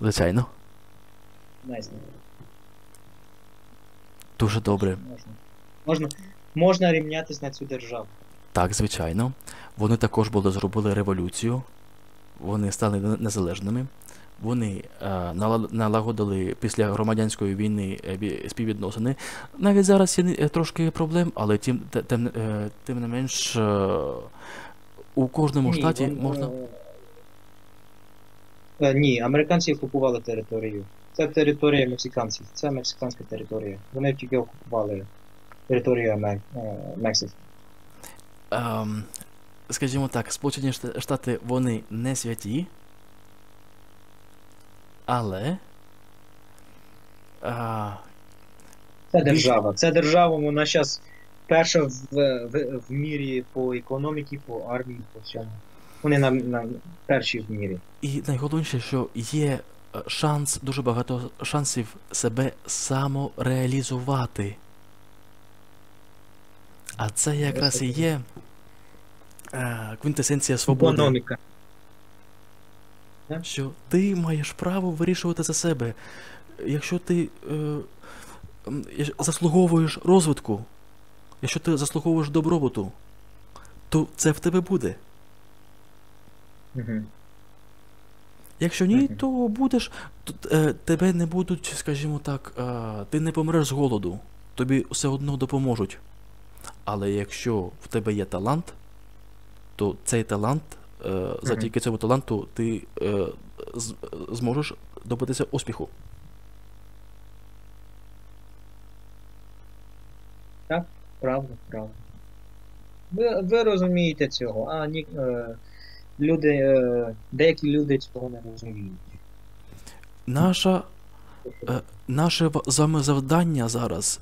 Звичайно. Найсно. Дуже добре. Можна. Можна, можна рівнятись на цю державу. Так, звичайно. Вони також були зробили революцію. Вони стали незалежними. Вони е, налагодили після громадянської війни е, співвідносини. Навіть зараз є е, трошки проблем, але тим, тим, е, тим не менш у кожному Ні, штаті можна. Е, Ні, американці окупували територію. Це територія мексиканців. Це мексиканська територія. Вони тільки окупували територію Ме- е, Мексики. Ем, скажімо так, Сполучені Шта- Штати вони не святі, але. А, Це держава. Це держава, вона зараз перша в, в, в мірі по економіці, по армії, по всьому. Вони на, на перші в мірі. І найголовніше, що є е, шанс, дуже багато шансів себе самореалізувати. А це якраз і є е, квінтесенція свободи. Економіка. Що ти маєш право вирішувати за себе. Якщо ти е, заслуговуєш розвитку, якщо ти заслуговуєш добробуту, то це в тебе буде. Угу. Якщо ні, то будеш. е, Тебе не будуть, скажімо так, е, ти не помреш з голоду, тобі все одно допоможуть. Але якщо в тебе є талант, то цей талант, е, завдяки цьому таланту, ти зможеш добитися успіху. Так, Правда, правда. Ви, ви розумієте цього, а ні, е, люди, е, деякі люди цього не розуміють. Наша, е, наше з вами завдання зараз